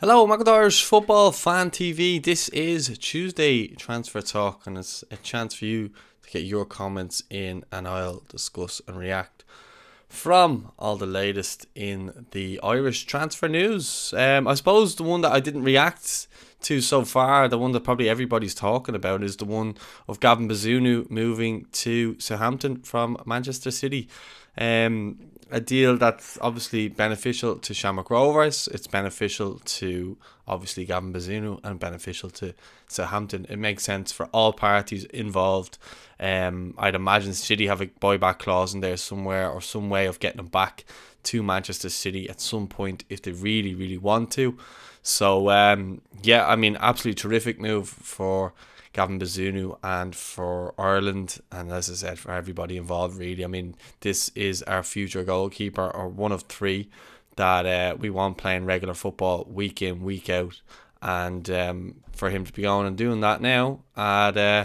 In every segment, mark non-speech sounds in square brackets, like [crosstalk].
Hello, McIntyre's Football Fan TV. This is Tuesday Transfer Talk, and it's a chance for you to get your comments in, and I'll discuss and react from all the latest in the Irish transfer news. Um, I suppose the one that I didn't react to so far, the one that probably everybody's talking about, is the one of Gavin Bazunu moving to Southampton from Manchester City. Um, a deal that's obviously beneficial to Shamrock Rovers. It's beneficial to obviously Gavin Bazunu and beneficial to Southampton. It makes sense for all parties involved. Um, I'd imagine City have a buyback clause in there somewhere or some way of getting them back to Manchester City at some point if they really, really want to. So um, yeah, I mean, absolutely terrific move for Gavin Bazunu and for Ireland, and as I said, for everybody involved, really. I mean, this is our future goalkeeper, or one of three that uh, we want playing regular football week in, week out. And um, for him to be going and doing that now at uh,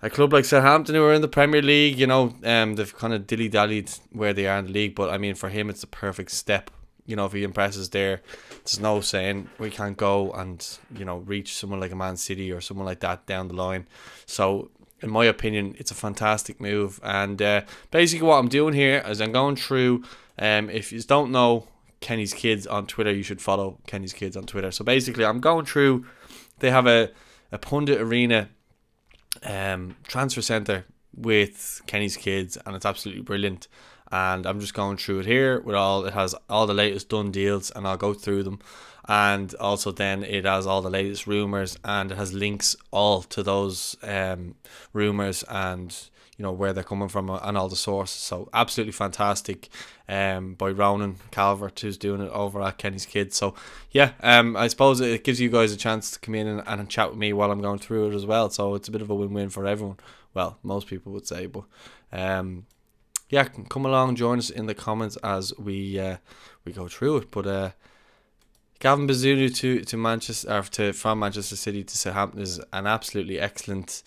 a club like Southampton, who are in the Premier League, you know, um, they've kind of dilly dallied where they are in the league. But I mean, for him, it's the perfect step you know, if he impresses there, there's no saying we can't go and, you know, reach someone like a Man City or someone like that down the line. So, in my opinion, it's a fantastic move. And uh, basically, what I'm doing here is I'm going through, um, if you don't know Kenny's Kids on Twitter, you should follow Kenny's Kids on Twitter. So, basically, I'm going through, they have a, a Pundit Arena um, transfer centre with Kenny's Kids, and it's absolutely brilliant and I'm just going through it here with all it has all the latest done deals and I'll go through them. And also then it has all the latest rumors and it has links all to those um, rumors and you know where they're coming from and all the sources. So absolutely fantastic um, by Ronan Calvert who's doing it over at Kenny's Kids. So yeah um, I suppose it gives you guys a chance to come in and, and chat with me while I'm going through it as well. So it's a bit of a win-win for everyone. Well most people would say but um, yeah, come along, join us in the comments as we uh, we go through it. But uh, Gavin Bazunu to to Manchester to from Manchester City to Southampton is an absolutely excellent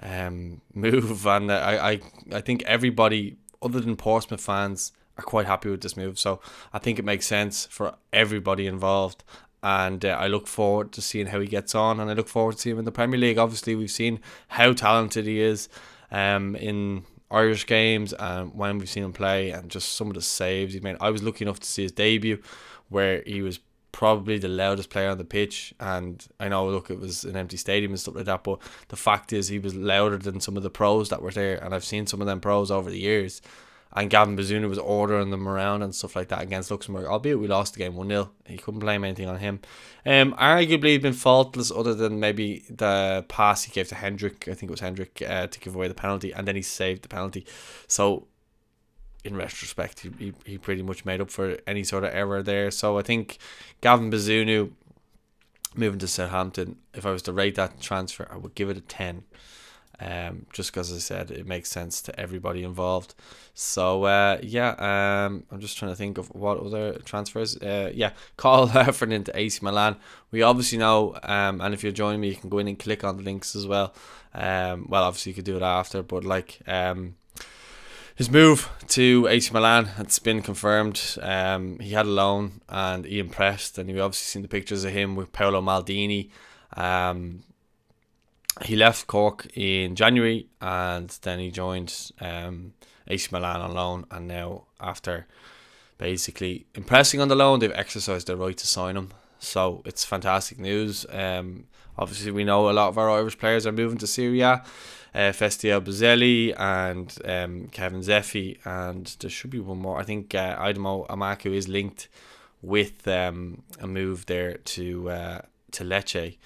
um, move, [laughs] and uh, I, I I think everybody other than Portsmouth fans are quite happy with this move. So I think it makes sense for everybody involved. And uh, I look forward to seeing how he gets on, and I look forward to seeing him in the Premier League. Obviously, we've seen how talented he is um, in Irish games and when we've seen him play and just some of the saves he made. I was lucky enough to see his debut where he was probably the loudest player on the pitch. And I know look it was an empty stadium and stuff like that but the fact is he was louder than some of the pros that were there. And I've seen some of them pros over the years and Gavin Bazunu was ordering them around and stuff like that against Luxembourg. Albeit we lost the game 1 0. He couldn't blame anything on him. Um, arguably, he's been faultless other than maybe the pass he gave to Hendrick. I think it was Hendrick uh, to give away the penalty, and then he saved the penalty. So, in retrospect, he, he, he pretty much made up for any sort of error there. So, I think Gavin Bazunu moving to Southampton, if I was to rate that transfer, I would give it a 10 um, just because I said it makes sense to everybody involved. So uh, yeah, um, I'm just trying to think of what other transfers. Uh, yeah, Cathal [laughs] Heffernan into AC Milan. We obviously know, um, and if you're joining me, you can go in and click on the links as well. Um, well, obviously you could do it after, but like um, his move to AC Milan it's been confirmed. Um, he had a loan and he impressed, and you obviously seen the pictures of him with Paolo Maldini. Um, he left Cork in January and then he joined um, AC Milan on loan. And now, after basically impressing on the loan, they've exercised their right to sign him. So it's fantastic news. Um, obviously, we know a lot of our Irish players are moving to Serie A. Uh, Festy Ebosele and um, Kevin Zefi, and there should be one more. I think uh, Aidomo Emakhu is linked with um, a move there to uh, to Lecce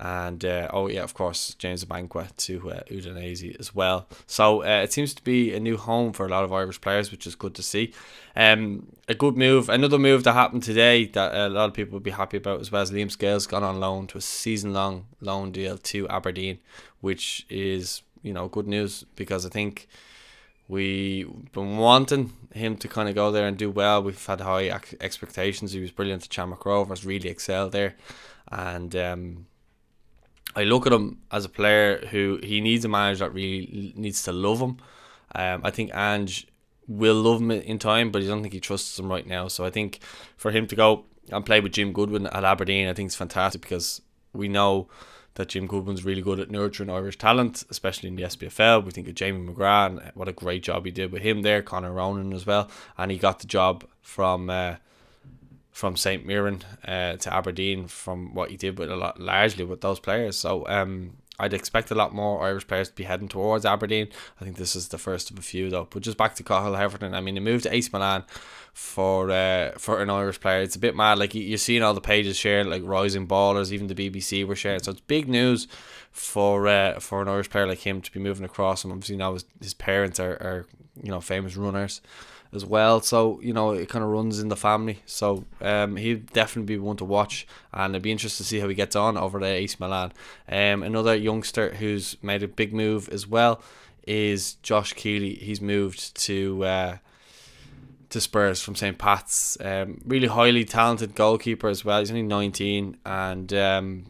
and uh, oh yeah, of course, James Abankwah to uh, Udinese as well. So uh, it seems to be a new home for a lot of Irish players, which is good to see. Um, a good move. Another move that happened today that a lot of people would be happy about as well as Liam Scales gone on loan to a season-long loan deal to Aberdeen, which is you know good news because I think we've been wanting him to kind of go there and do well. We've had high expectations. He was brilliant at Shamrock Rovers, really excelled there, and. Um, I look at him as a player who he needs a manager that really needs to love him. Um, I think Ange will love him in time, but I don't think he trusts him right now. So I think for him to go and play with Jim Goodwin at Aberdeen. I think it's fantastic because we know that Jim Goodwin's really good at nurturing Irish talent, especially in the SPFL. We think of Jamie McGrath and what a great job he did with him there, Conor Ronan as well, and he got the job from uh, from St Mirren uh, to Aberdeen from what he did with a lot largely with those players. So um, I'd expect a lot more Irish players to be heading towards Aberdeen. I think this is the first of a few though. But just back to Cathal Heffernan. I mean, he moved to AC Milan for uh, for an Irish player. It's a bit mad. Like you're seeing all the pages shared, like Rising Ballers, even the BBC were sharing. So it's big news for uh, for an Irish player like him to be moving across. And obviously now his, his parents are, are you know famous runners as well. So you know it kind of runs in the family. So um, he'd definitely be one to watch, and it'd be interesting to see how he gets on over there East Milan. Um, another youngster who's made a big move as well is Josh Keeley. He's moved to. Uh, to Spurs from St. Pat's. Um, really highly talented goalkeeper as well. He's only 19 and um,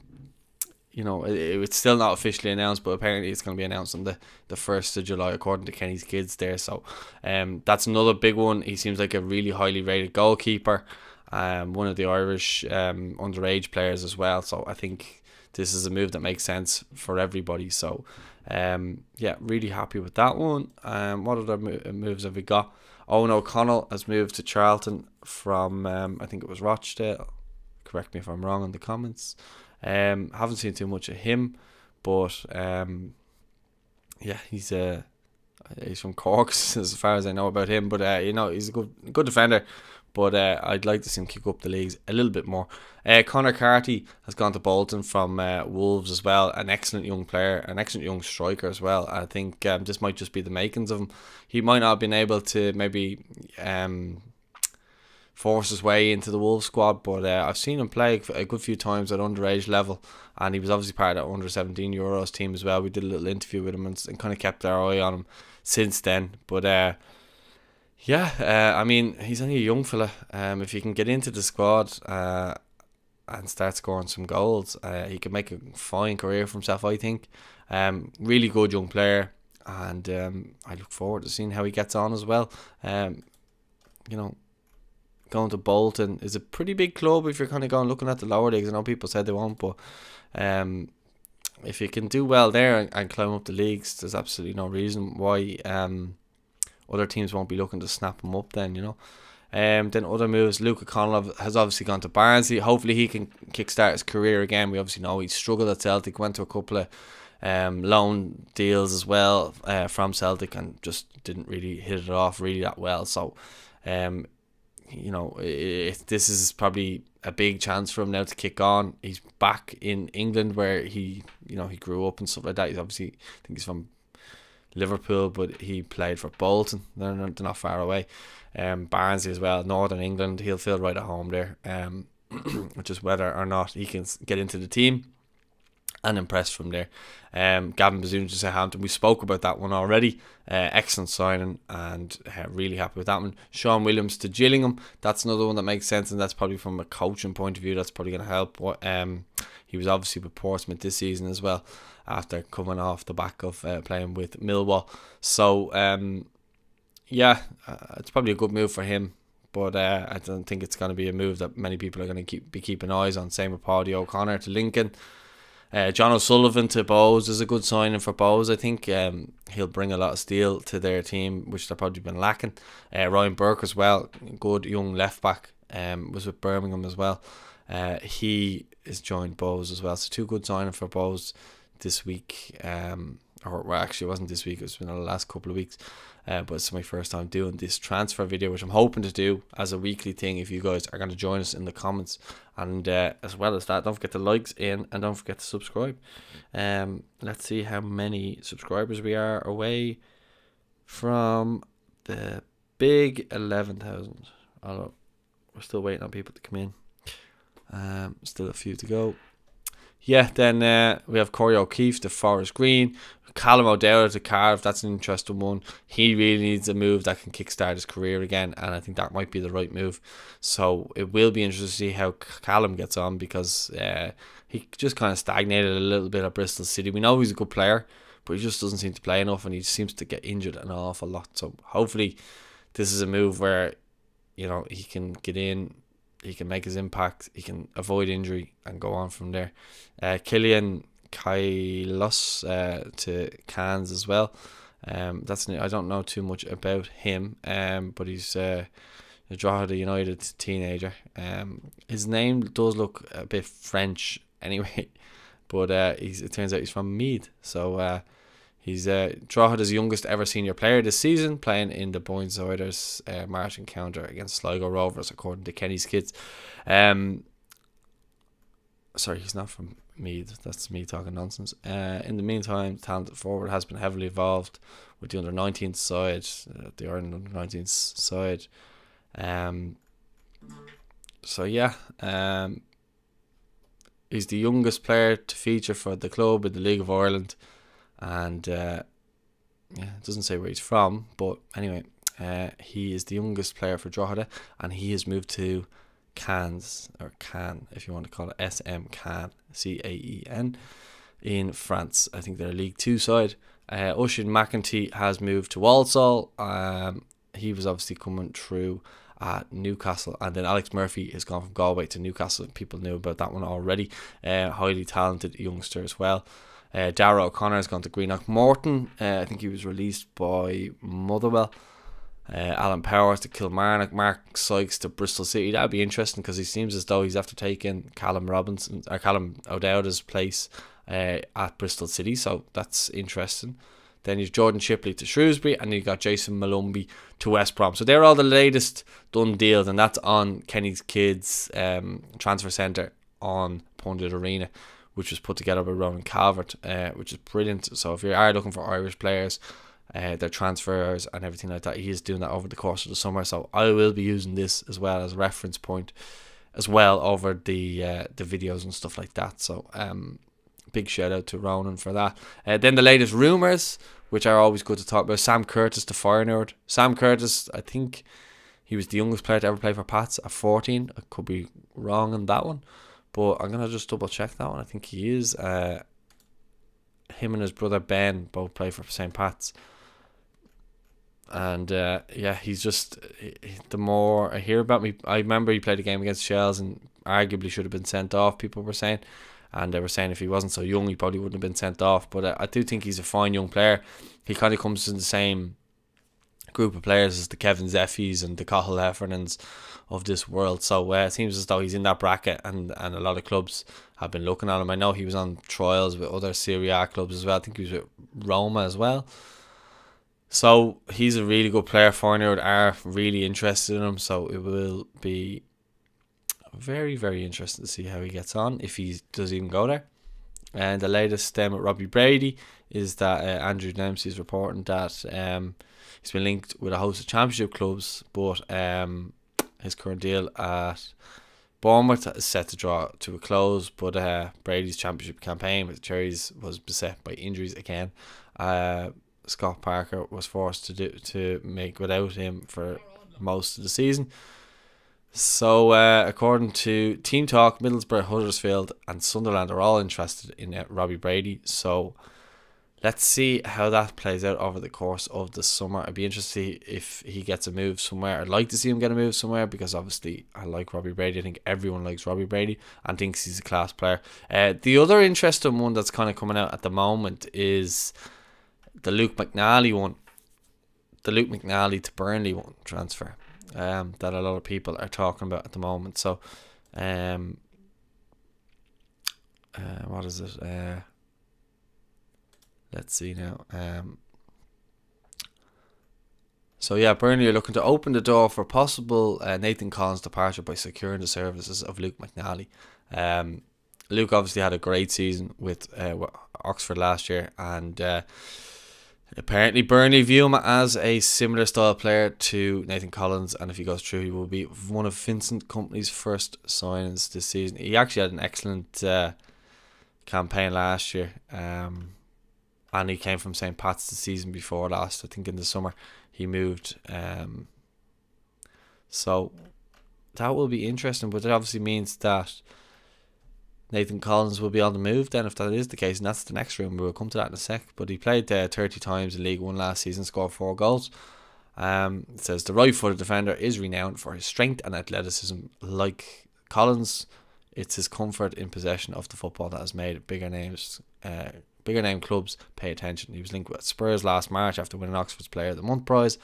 you know, it, it's still not officially announced, but apparently it's going to be announced on the, the 1st of July, according to Kenny's kids there. So um, that's another big one. He seems like a really highly rated goalkeeper, um, one of the Irish um, underage players as well. So I think this is a move that makes sense for everybody. So um, yeah, really happy with that one. Um, what other moves have we got? Eoghan O'Connell has moved to Charlton from, um, I think it was Rochdale. Correct me if I'm wrong in the comments. Um, haven't seen too much of him, but um, yeah, he's uh, he's from Cork [laughs] as far as I know about him. But uh, you know, he's a good good defender. But uh, I'd like to see him kick up the leagues a little bit more. Uh, Conor Carty has gone to Bolton from uh, Wolves as well. An excellent young player, an excellent young striker as well. I think um, this might just be the makings of him. He might not have been able to maybe um, force his way into the Wolves squad. But uh, I've seen him play a good few times at underage level, and he was obviously part of that under 17 Euros team as well. We did a little interview with him and, and kind of kept our eye on him since then. But uh, yeah, uh, I mean, he's only a young fella. Um, if he can get into the squad uh, and start scoring some goals, uh, he could make a fine career for himself, I think. Um, really good young player. And um, I look forward to seeing how he gets on as well. Um, you know, going to Bolton is a pretty big club if you're kind of going looking at the lower leagues. I know people said they won't, but um, if you can do well there and, and climb up the leagues, there's absolutely no reason why um, other teams won't be looking to snap them up. Then you know. Um, then other moves, Luke Connell has obviously gone to Barnsley. Hopefully he can kickstart his career again. We obviously know he struggled at Celtic, went to a couple of um, loan deals as well uh, from Celtic and just didn't really hit it off really that well. So um, you know, it, this is probably a big chance for him now to kick on. He's back in England where he, you know, he grew up and stuff like that. He's obviously, I think he's from Liverpool, but he played for Bolton. They're not, they're not far away. Um, Barnsley as well, Northern England. He'll feel right at home there. Um, [clears throat] which is whether or not he can get into the team and impressed from there. Um, Gavin Bazunu to Southampton, we spoke about that one already. Uh, excellent signing and uh, really happy with that one. Sean Williams to Gillingham, that's another one that makes sense, and that's probably from a coaching point of view, that's probably going to help. Um, he was obviously with Portsmouth this season as well after coming off the back of uh, playing with Millwall. So, um, yeah, uh, it's probably a good move for him. But uh, I don't think it's going to be a move that many people are going to keep be keeping eyes on. Same with Paudie O'Connor to Lincoln. Uh, John O'Sullivan to Bohs is a good signing for Bohs. I think um, he'll bring a lot of steel to their team, which they've probably been lacking. Uh, Ryan Burke as well, good young left back, um, was with Birmingham as well. Uh, he is joined Bohs as well. So two good signings for Bohs this week. Um, or well, actually, it wasn't this week. It's been the last couple of weeks. Uh, but it's my first time doing this transfer video, which I'm hoping to do as a weekly thing. If you guys are going to join us in the comments, and uh, as well as that, don't forget to likes in and don't forget to subscribe. Um, let's see how many subscribers we are away from the big eleven thousand. We're still waiting on people to come in. Um, still a few to go yeah, then uh, we have Corey O'Keeffe to Forest Green. Callum O'Dowd to Cardiff, that's an interesting one. He really needs a move that can kickstart his career again, and I think that might be the right move. So it will be interesting to see how Callum gets on because uh, he just kind of stagnated a little bit at Bristol City. We know he's a good player, but he just doesn't seem to play enough, and he seems to get injured an awful lot. So hopefully, this is a move where you know he can get in he can make his impact. He can avoid injury and go on from there. Uh, Killian Kailos uh, to Cannes as well. Um, that's I don't know too much about him. Um, but he's uh, a Drogheda United teenager. Um, his name does look a bit French anyway, [laughs] but uh, he's it turns out he's from Meath. So uh, he's uh, Drogheda's youngest ever senior player this season, playing in the Boynesiders uh, March encounter against Sligo Rovers, according to Kenny's kids. Um, sorry, he's not from Meath. That's me talking nonsense. Uh, in the meantime, talented forward has been heavily involved with the under 19 side, uh, the Ireland under 19 side. Um, so yeah, um, he's the youngest player to feature for the club in the League of Ireland, and uh, yeah, it doesn't say where he's from, but anyway, uh, he is the youngest player for Drogheda, and he has moved to Cannes or Can, if you want to call it SM Can C A E N in France. I think they're a League Two side. Uh, Oisin McEntee has moved to Walsall. Um, he was obviously coming through at Newcastle, and then Alex Murphy has gone from Galway to Newcastle. People knew about that one already. Uh, highly talented youngster as well. Uh, Dara O'Connor has gone to Greenock Morton. Uh, I think he was released by Motherwell. Uh, Alan Powers to Kilmarnock, Mark Sykes to Bristol City. That'd be interesting because he seems as though he's after taking Callum Robinson or Callum O'Dowda's place uh, at Bristol City. So that's interesting. Then you've Jordan Shipley to Shrewsbury, and you got Jason Molumby to West Brom. So they're all the latest done deals, and that's on Kenny's Kids um, Transfer Centre on Pundit Arena, which was put together by Ronan Calvert, uh, which is brilliant. So if you are looking for Irish players, uh, their transfers and everything like that, he is doing that over the course of the summer. So I will be using this as well as a reference point, as well over the uh, the videos and stuff like that. So um, big shout out to Ronan for that. Uh, then the latest rumours, which are always good to talk about. Sam Curtis to Feyenoord. Sam Curtis, I think he was the youngest player to ever play for Pats at 14. I could be wrong on that one, but I'm gonna just double check that one. I think he is. Uh, him and his brother Ben both play for St. Pat's. And uh, yeah, he's just the more I hear about me. I remember he played a game against Shels and arguably should have been sent off. People were saying, and they were saying if he wasn't so young, he probably wouldn't have been sent off. But I, I do think he's a fine young player. He kind of comes in the same group of players as the Kevin Zefis and the Cathal Heffernans of this world. So uh, it seems as though he's in that bracket, and, and a lot of clubs have been looking at him. I know he was on trials with other Serie A clubs as well. I think he was with Roma as well. So he's a really good player. Feyenoord are really interested in him. So it will be very, very interesting to see how he gets on if he does even go there. And the latest um, with Robbie Brady is that uh, Andrew Dempsey is reporting that um, he's been linked with a host of championship clubs, but um, his current deal at Bournemouth is set to draw to a close. But uh, Brady's championship campaign with the Cherries was beset by injuries again. Uh, Scott Parker was forced to do to make without him for most of the season. So, uh, according to Team Talk, Middlesbrough, Huddersfield, and Sunderland are all interested in uh, Robbie Brady. So, let's see how that plays out over the course of the summer. I'd be interested if he gets a move somewhere. I'd like to see him get a move somewhere because obviously I like Robbie Brady. I think everyone likes Robbie Brady and thinks he's a class player. Uh, the other interesting one that's kind of coming out at the moment is the Luke McNally one. The Luke McNally to Burnley one transfer um, that a lot of people are talking about at the moment. So, um, uh, what is it? Uh, let's see now. Um, so yeah, Burnley are looking to open the door for possible uh, Nathan Collins' departure by securing the services of Luke McNally. Um, Luke obviously had a great season with uh, Oxford last year, and uh, Apparently, Burnley view him as a similar style player to Nathan Collins, and if he goes through, he will be one of Vincent Kompany's first signings this season. He actually had an excellent uh, campaign last year, um, and he came from St. Pat's the season before last. I think in the summer he moved. Um, so that will be interesting, but it obviously means that Nathan Collins will be on the move then if that is the case, and that's the next room. We'll come to that in a sec. But he played uh, 30 times in League One last season, scored four goals. Um, it says the right-footed defender is renowned for his strength and athleticism. Like Collins, it's his comfort in possession of the football that has made bigger names, uh, bigger name clubs pay attention. He was linked with Spurs last March after winning Oxford's Player of the Month prize,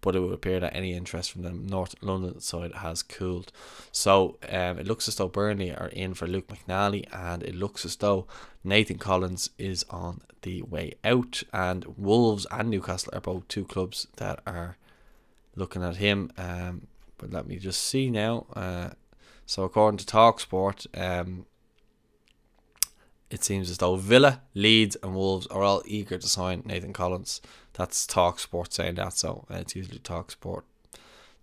but it would appear that any interest from the North London side has cooled. So um, it looks as though Burnley are in for Luke McNally, and it looks as though Nathan Collins is on the way out, and Wolves and Newcastle are both two clubs that are looking at him. Um, but let me just see now. Uh, so according to Talksport, um, it seems as though Villa, Leeds, and Wolves are all eager to sign Nathan Collins. That's Talk Sport saying that, so uh, it's usually Talk Sport,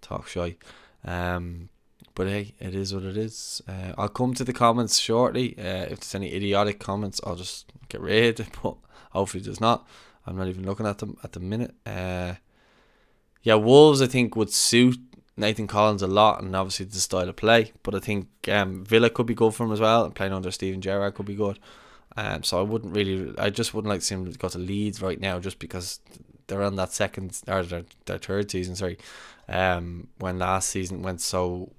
Talk Shy. Um, but hey, it is what it is. Uh, I'll come to the comments shortly. Uh, if there's any idiotic comments, I'll just get rid. [laughs] But hopefully, there's not. I'm not even looking at them at the minute. Uh, yeah, Wolves I think would suit Nathan Collins a lot, and obviously the style of play. But I think um, Villa could be good for him as well, and playing under Steven Gerrard could be good. Um, so I wouldn't really, I just wouldn't like to see him go to Leeds right now, just because they're on that second or their, their third season. Sorry, um, when last season went so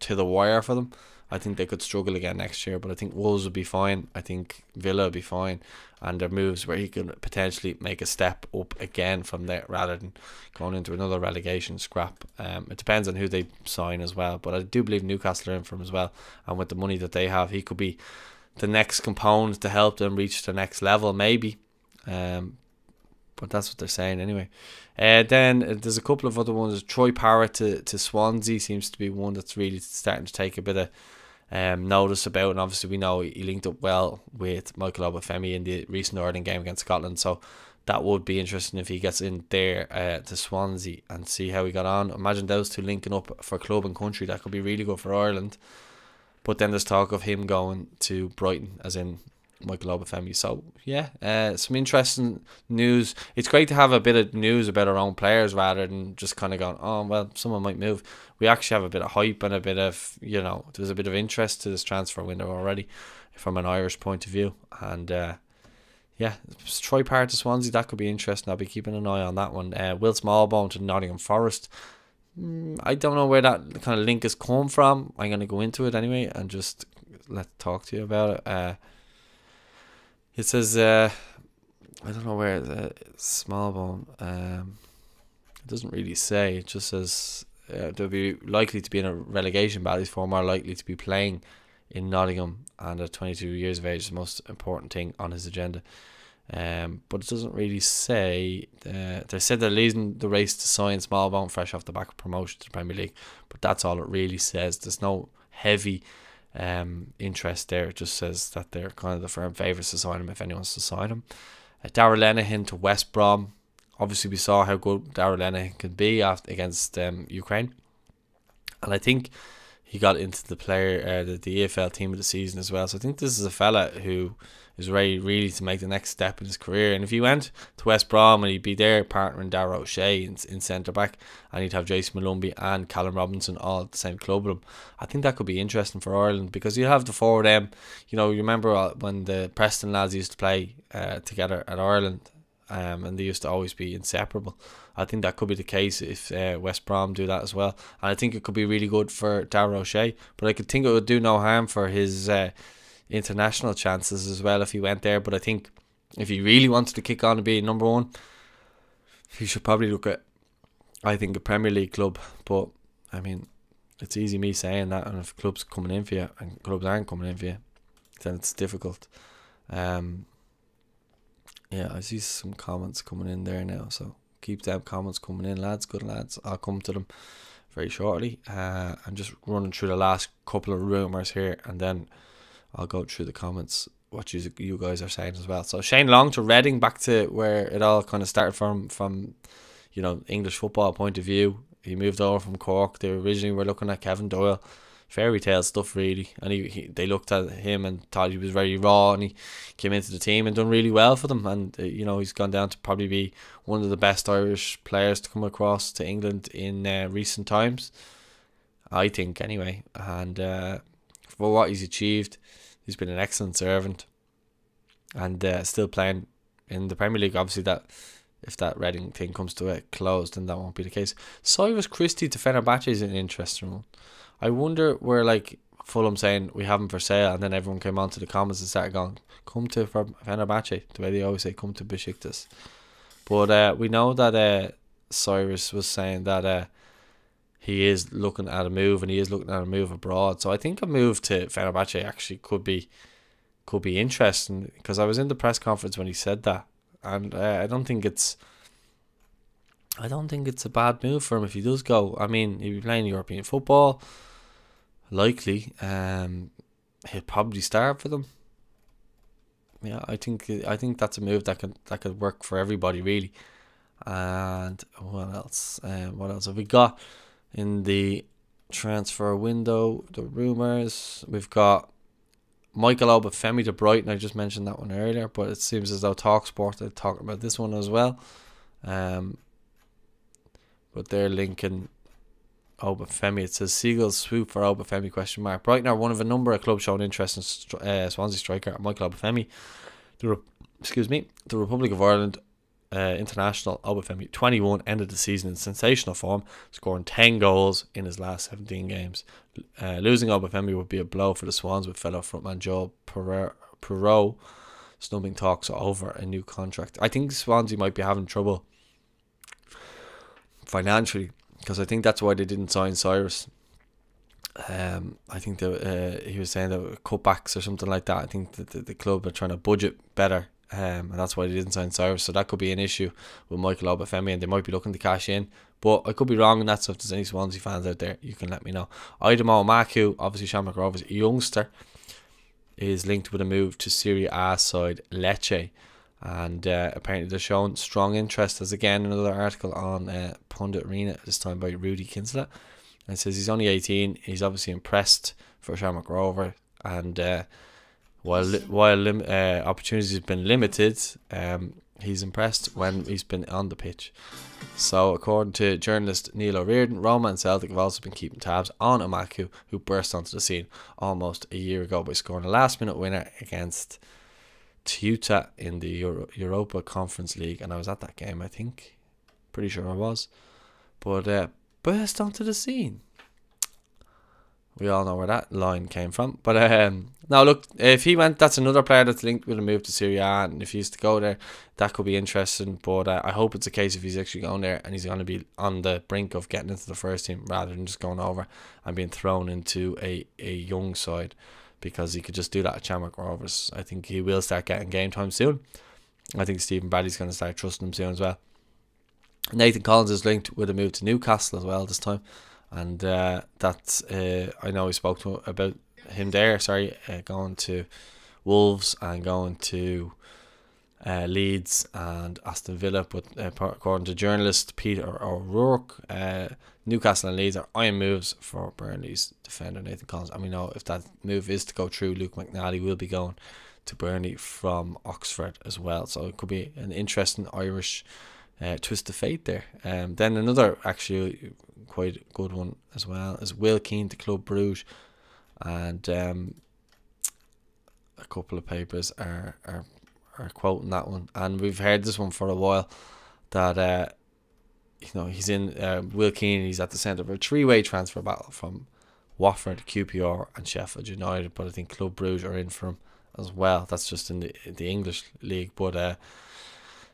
to the wire for them. I think they could struggle again next year, but I think Wolves would be fine. I think Villa would be fine, and their moves where he could potentially make a step up again from there rather than going into another relegation scrap. Um, it depends on who they sign as well, but I do believe Newcastle are in for him as well, and with the money that they have, he could be the next component to help them reach the next level, maybe. Um, but that's what they're saying anyway. Uh, then uh, there's a couple of other ones. Troy Parrott to, to Swansea seems to be one that's really starting to take a bit of um, notice about. And obviously, we know he linked up well with Michael Obafemi in the recent Ireland game against Scotland. So that would be interesting if he gets in there uh, to Swansea and see how he got on. Imagine those two linking up for club and country. That could be really good for Ireland. But then there's talk of him going to Brighton, as in Michael Obafemi. So yeah, uh, some interesting news. It's great to have a bit of news about our own players rather than just kind of going, oh well, someone might move. We actually have a bit of hype and a bit of you know, there's a bit of interest to this transfer window already, from an Irish point of view, and. Uh, yeah, Troy Parrott to Swansea, that could be interesting. I'll be keeping an eye on that one. Uh, Will Smallbone to Nottingham Forest. Mm, I don't know where that kind of link has come from. I'm going to go into it anyway and just let's talk to you about it. Uh, it says, uh, I don't know where the Smallbone. Um, it doesn't really say. It just says uh, they'll be likely to be in a relegation battle. He's far more likely to be playing in Nottingham and at 22 years of age is the most important thing on his agenda. Um, but it doesn't really say. Uh, they said they're leading the race to sign Smallbone fresh off the back of promotion to the Premier League, but that's all it really says. There's no heavy um, interest there. It just says that they're kind of the firm favourites to sign him if anyone wants to sign him. Uh, Darragh Lenihan to West Brom. Obviously, we saw how good Darragh Lenihan could be after, against um, Ukraine. And I think he got into the player, uh, the, the EFL team of the season as well. So I think this is a fella who is ready really to make the next step in his career. And if he went to West Brom and he'd be there partnering Dara O'Shea in, in centre back, and he'd have Jason Molumby and Callum Robinson all at the same club with him, I think that could be interesting for Ireland because you have the four of them. You know, you remember uh, when the Preston lads used to play uh, together at Ireland, um, and they used to always be inseparable. I think that could be the case if uh, West Brom do that as well, and I think it could be really good for Dara O'Shea. But I could think it would do no harm for his. Uh, international chances as well if he went there. But I think if he really wanted to kick on and be number one, he should probably look at, I think, a Premier League club. But I mean, it's easy me saying that, and if clubs coming in for you and clubs aren't coming in for you, then it's difficult. Um, yeah, I see some comments coming in there now, so keep them comments coming in, lads. Good lads. I'll come to them very shortly. Uh, I'm just running through the last couple of rumours here, and then I'll go through the comments what you you guys are saying as well. So Shane Long to Reading, back to where it all kind of started from from you know English football point of view. He moved over from Cork. They originally were looking at Kevin Doyle, fairy tale stuff really, and he, he they looked at him and thought he was very raw, and he came into the team and done really well for them. And uh, you know he's gone down to probably be one of the best Irish players to come across to England in uh, recent times. I think anyway, and uh, for what he's achieved He's been an excellent servant, and uh, still playing in the Premier League. Obviously, that if that Reading thing comes to a close, then that won't be the case. Cyrus Christie to Fenerbahce is an interesting one. I wonder where like Fulham saying we have him for sale, and then everyone came onto the comments and started going, "Come to Fenerbahce." The way they always say, "Come to Besiktas." But uh, we know that uh, Cyrus was saying that uh, he is looking at a move, and he is looking at a move abroad. So I think a move to Fenerbahce actually could be could be interesting because I was in the press conference when he said that, and uh, I don't think it's. I don't think it's a bad move for him if he does go. I mean, he'll be playing European football. Likely, um, he'll probably start for them. Yeah, I think I think that's a move that could that could work for everybody really. And what else? Um, what else have we got in the transfer window? The rumors we've got Michael Obafemi to Brighton. I just mentioned that one earlier, but it seems as though Talksport are talking about this one as well. Um, but they're linking Obafemi. It says Seagulls swoop for Obafemi question mark. Brighton are one of a number of clubs showing interest in uh, Swansea striker Michael Obafemi. The excuse me, the Republic of Ireland uh, international Obafemi, 21, ended the season in sensational form, scoring 10 goals in his last 17 games. Uh, losing Obafemi would be a blow for the Swans with fellow frontman Joel Piroe snubbing talks over a new contract. I think Swansea might be having trouble financially because I think that's why they didn't sign Cyrus. Um, I think uh, he was saying that cutbacks or something like that. I think that the, the club are trying to budget better um, and that's why they didn't sign Cyrus. So that could be an issue with Michael Obafemi, and they might be looking to cash in. But I could be wrong on that. So if there's any Swansea fans out there, you can let me know. Aidomo Emakhu, obviously Shamrock Rovers, youngster, is linked with a move to Serie A side Lecce. And uh, apparently they're showing strong interest. There's again another article on uh, Pundit Arena, this time by Rudy Kinsler. And says he's only 18. He's obviously impressed for Shamrock Rover. And uh, while while lim- uh, opportunities have been limited, um, he's impressed when he's been on the pitch. So, according to journalist Neil O'Riordan, Roma and Celtic have also been keeping tabs on Emakhu, who burst onto the scene almost a year ago by scoring a last-minute winner against Teuta in the Euro- Europa Conference League, and I was at that game. I think, pretty sure I was, but uh, burst onto the scene we all know where that line came from. But um, now look, if he went, that's another player that's linked with a move to Serie A, and if he used to go there, that could be interesting. But uh, I hope it's a case if he's actually going there and he's going to be on the brink of getting into the first team rather than just going over and being thrown into a, a young side because he could just do that at Shamrock Rovers. I think he will start getting game time soon. I think Stephen Bradley's going to start trusting him soon as well. Nathan Collins is linked with a move to Newcastle as well this time and uh, that's uh, I know we spoke to about him there. Sorry, uh, going to Wolves and going to uh, Leeds and Aston Villa. But uh, according to journalist Peter O'Rourke, uh, Newcastle and Leeds are iron moves for Burnley's defender Nathan Collins. And we know if that move is to go through, Luke McNally will be going to Burnley from Oxford as well. So it could be an interesting Irish uh, twist of fate there. Um, then another actually quite good one as well As Will Keane to Club Bruges, and um, a couple of papers are, are are quoting that one, and we've heard this one for a while that uh, you know he's in uh, Will Keane. He's at the centre of a three-way transfer battle from Watford, QPR, and Sheffield United. But I think Club Bruges are in for him as well. That's just in the the English league, but. Uh,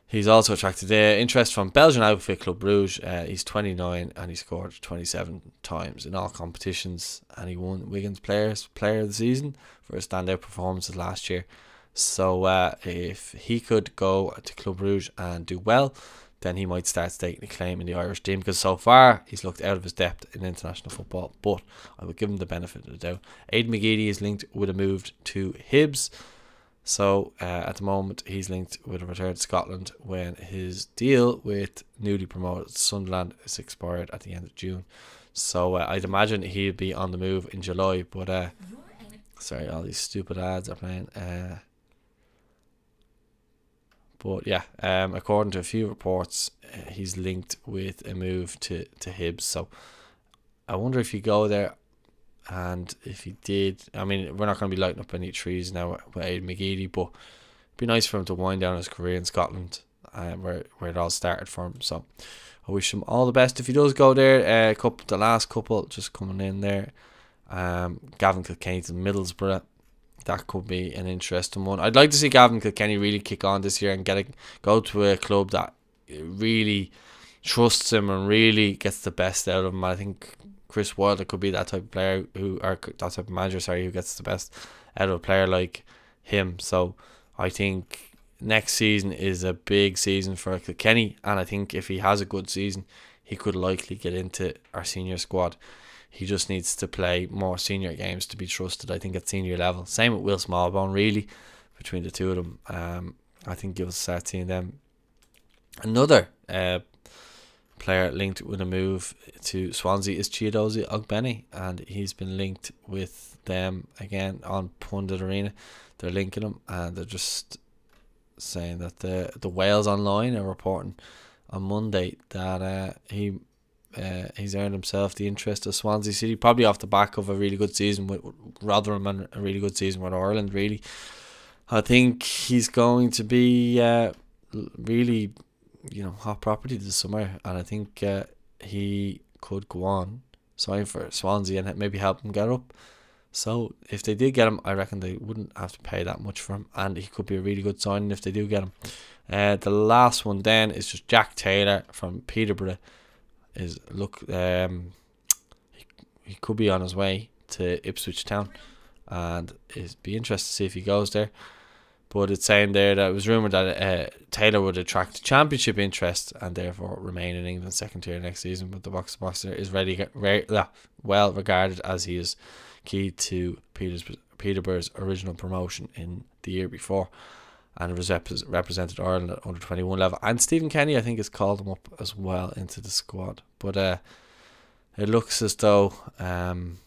He's also attracted uh, interest from Belgian outfit Club Bruges. Uh, he's 29 and he scored 27 times in all competitions, and he won Wigan's Players Player of the Season for his standout performances last year. So uh, if he could go to Club Bruges and do well, then he might start staking a claim in the Irish team because so far he's looked out of his depth in international football. But I would give him the benefit of the doubt. Aidan McGeady is linked with a move to Hibs. So uh, at the moment, he's linked with a return to Scotland when his deal with newly promoted Sunderland is expired at the end of June. So uh, I'd imagine he'd be on the move in July. But uh, sorry, all these stupid ads are playing. Uh, but yeah, um, according to a few reports, uh, he's linked with a move to to Hibs. So I wonder if you go there and if he did, I mean, we're not going to be lighting up any trees now with Aidan McGeady, but it'd be nice for him to wind down his career in Scotland uh, where where it all started for him. So I wish him all the best if he does go there. Uh, couple, the last couple just coming in there. Um, Gavin Kilkenny to Middlesbrough. That could be an interesting one. I'd like to see Gavin Kilkenny really kick on this year and get a, go to a club that really trusts him and really gets the best out of him. I think Chris Wilder could be that type of player who, or that type of manager, sorry, who gets the best out of a player like him. So I think next season is a big season for Kenny, and I think if he has a good season, he could likely get into our senior squad. He just needs to play more senior games to be trusted. I think at senior level. Same with Will Smallbone, really, between the two of them. Um, I think you'll start seeing them. Another uh, player linked with a move to Swansea is Chiedozie Ogbene, and he's been linked with them again on Pundit Arena. They're linking him, and they're just saying that the the Wales online are reporting on Monday that uh, he uh, he's earned himself the interest of Swansea City, probably off the back of a really good season with Rotherham and a really good season with Ireland. Really, I think he's going to be uh, really, you know, hot property this summer, and I think uh, he could go on sign for Swansea and maybe help them get up. So if they did get him, I reckon they wouldn't have to pay that much for him, and he could be a really good signing if they do get him. Uh, the last one then is just Jack Taylor from Peterborough. Is look, um, he, he could be on his way to Ipswich Town, and it'd be interesting to see if he goes there. But it's saying there that it was rumoured that uh, Taylor would attract championship interest and therefore remain in England's second tier next season. But the box boxer is ready, uh, well regarded as he is key to Peter's, Peterborough's original promotion in the year before and was rep- represented Ireland at under 21 level. And Stephen Kenny, I think, has called him up as well into the squad. But uh, it looks as though um,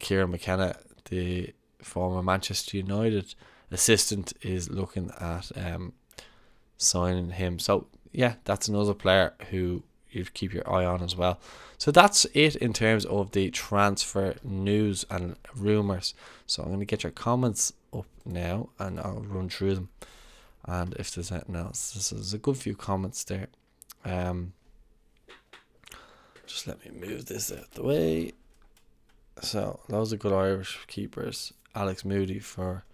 Kieran McKenna, the former Manchester United assistant, is looking at um, signing him. So, yeah, that's another player who you keep your eye on as well. So that's it in terms of the transfer news and rumours. So I'm going to get your comments up now and I'll run through them. And if there's anything else, there's a good few comments there. Um, just let me move this out the way. So, those are good Irish keepers. Alex Moody for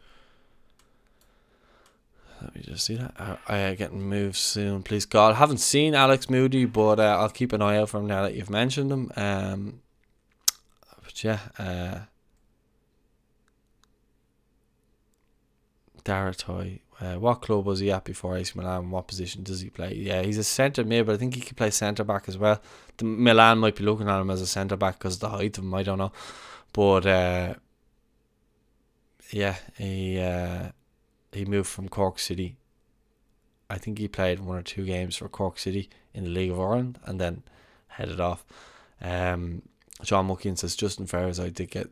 let me just see that. Uh, I am getting moved soon, please God. I haven't seen Alex Moody, but uh, I'll keep an eye out for him now that you've mentioned him. Um, but yeah, uh, Daratoy. Uh, what club was he at before AC Milan? What position does he play? Yeah, he's a centre mid, but I think he could play centre back as well. The Milan might be looking at him as a centre back because the height of him. I don't know, but uh, yeah, he uh, he moved from Cork City. I think he played one or two games for Cork City in the League of Ireland and then headed off. Um, John Muckian says Justin Ferris, I did get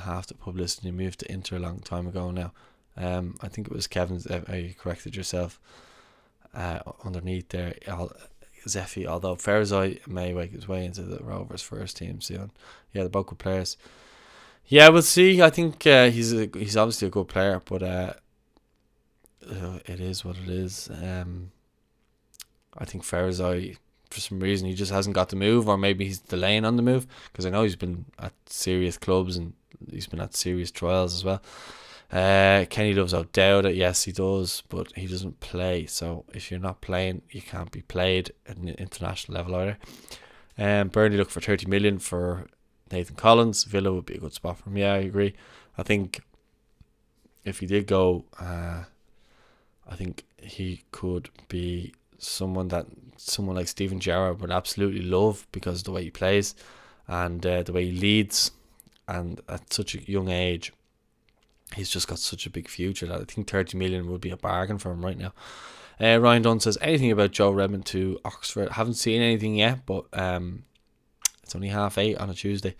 half the publicity. He moved to Inter a long time ago now. Um, I think it was Kevin's. Uh, you corrected yourself uh, underneath there. Zefi, although Ferizaj may make his way into the Rovers first team soon. Yeah, the good players. Yeah, we'll see. I think uh, he's a, he's obviously a good player, but uh, uh, it is what it is. Um, I think Ferizaj, for some reason, he just hasn't got the move, or maybe he's delaying on the move because I know he's been at serious clubs and he's been at serious trials as well. Uh, Kenny loves O'Dowda. Yes, he does, but he doesn't play. So if you're not playing, you can't be played at an international level either. Um, Burnley look for 30 million for Nathan Collins. Villa would be a good spot for him. Yeah, I agree. I think if he did go, uh, I think he could be someone that someone like Steven Gerrard would absolutely love because of the way he plays and uh, the way he leads, and at such a young age, he's just got such a big future that I think 30 million would be a bargain for him right now. Uh, Ryan Dunn says anything about Joe Redmond to Oxford. Haven't seen anything yet, but um, it's only half eight on a Tuesday,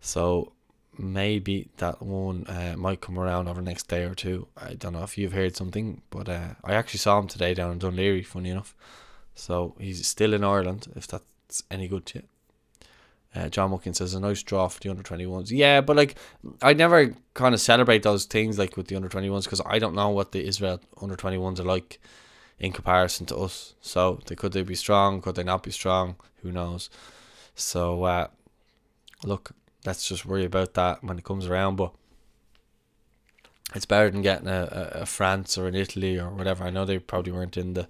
so maybe that one uh, might come around over the next day or two. I don't know if you've heard something, but uh, I actually saw him today down in Laoghaire, funny enough. So he's still in Ireland, if that's any good to you. Uh, John Muckin says a nice draw for the under 21s. Yeah, but like I never kind of celebrate those things like with the under 21s because I don't know what the Israel under 21s are like. in comparison to us. So they could they be strong? Could they not be strong? Who knows? So uh, look, let's just worry about that when it comes around. But it's better than getting a, a, a France or an Italy or whatever. I know they probably weren't in the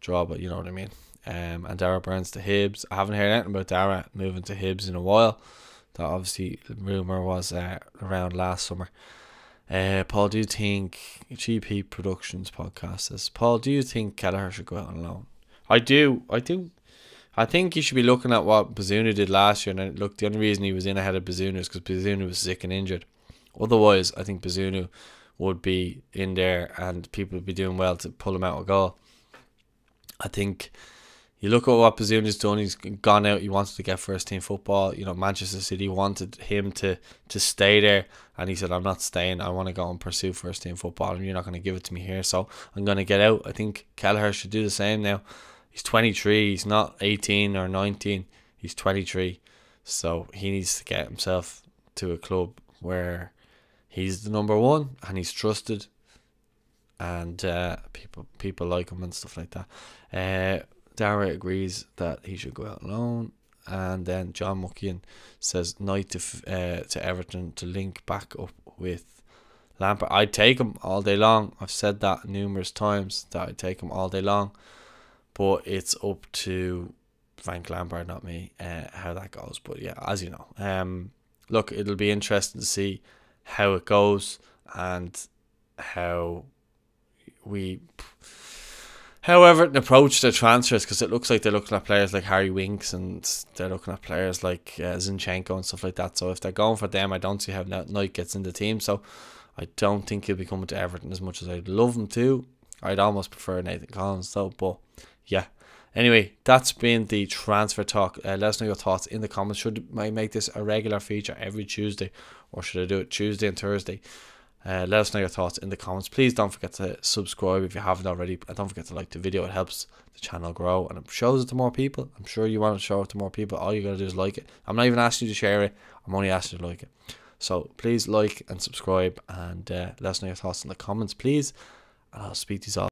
draw, but you know what I mean. Um, and Darragh Burns to Hibs. I haven't heard anything about Dara moving to Hibs in a while. That obviously the rumor was uh, around last summer. Uh, Paul, do you think GP Productions podcast says Paul? Do you think Kelleher should go out on loan? I do. I do. I think you should be looking at what Bazunu did last year. And look, the only reason he was in ahead of Bazunu is because Bazunu was sick and injured. Otherwise, I think Bazunu would be in there and people would be doing well to pull him out a goal. I think you look at what Bazunu's done. He's gone out. He wanted to get first team football. You know, Manchester City wanted him to to stay there, and he said, "I'm not staying. I want to go and pursue first team football, and you're not going to give it to me here. So I'm going to get out." I think Kelleher should do the same now. He's 23. He's not 18 or 19. He's 23, so he needs to get himself to a club where he's the number one and he's trusted, and uh, people people like him and stuff like that. Uh, Darragh agrees that he should go out alone. And then John Muckian says Knight to uh, to Everton to link back up with Lampard. I'd take him all day long. I've said that numerous times that I'd take him all day long, but it's up to Frank Lampard, not me, uh, how that goes. But yeah, as you know, um, look, it'll be interesting to see how it goes and how we how Everton approach the transfers because it looks like they're looking at players like Harry Winks and they're looking at players like uh, Zinchenko and stuff like that. So if they're going for them, I don't see how Knight gets in the team. So I don't think he'll be coming to Everton as much as I'd love him to. I'd almost prefer Nathan Collins though. But yeah. Anyway, that's been the transfer talk. Uh, let us know your thoughts in the comments. Should I make this a regular feature every Tuesday or should I do it Tuesday and Thursday? Uh, let us know your thoughts in the comments. Please don't forget to subscribe if you haven't already. And don't forget to like the video. It helps the channel grow and it shows it to more people. I'm sure you want to show it to more people. All you got to do is like it. I'm not even asking you to share it. I'm only asking you to like it. So please like and subscribe and uh, let us know your thoughts in the comments, please. And I'll speak to you all.